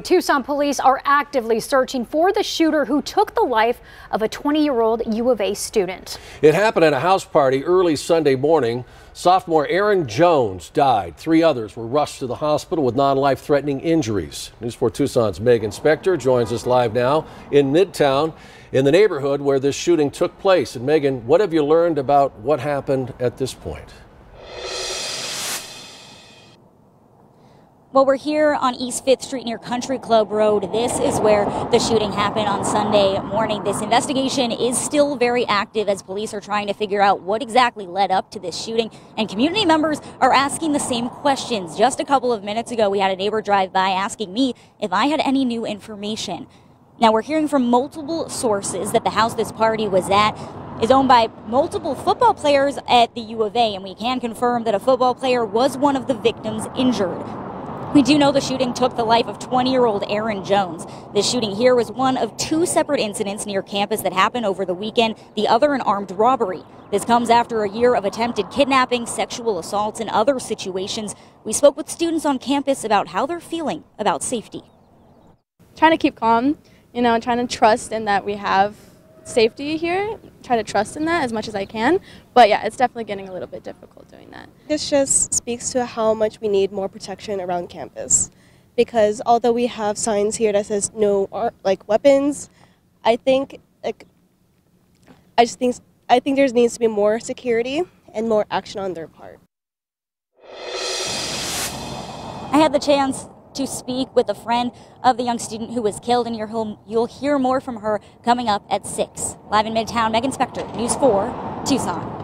Tucson police are actively searching for the shooter who took the life of a 20-year-old U of A student. It happened at a house party early Sunday morning. Sophomore Erin Jones died. Three others were rushed to the hospital with non-life threatening injuries. News 4 Tucson's Megan Spector joins us live now in Midtown in the neighborhood where this shooting took place. And Megan, what have you learned about what happened at this point? Well, we're here on East 5th Street near Country Club Road. This is where the shooting happened on Sunday morning. This investigation is still very active as police are trying to figure out what exactly led up to this shooting. And community members are asking the same questions. Just a couple of minutes ago, we had a neighbor drive by asking me if I had any new information. Now, we're hearing from multiple sources that the house this party was at is owned by multiple football players at the U of A, and we can confirm that a football player was one of the victims injured. We do know the shooting took the life of 20 year old Erin Jones. This shooting here was one of two separate incidents near campus that happened over the weekend, the other an armed robbery. This comes after a year of attempted kidnapping, sexual assaults, and other situations. We spoke with students on campus about how they're feeling about safety. Trying to keep calm, you know, trying to trust in that we have safety here, try to trust in that as much as I can. But yeah, it's definitely getting a little bit difficult doing that. This just speaks to how much we need more protection around campus. Because although we have signs here that says no like weapons, I think like I just think I think there needs to be more security and more action on their part. I had the chance to speak with a friend of the young student who was killed in your home. You'll hear more from her coming up at 6. Live in Midtown, Megan Spector, News 4, Tucson.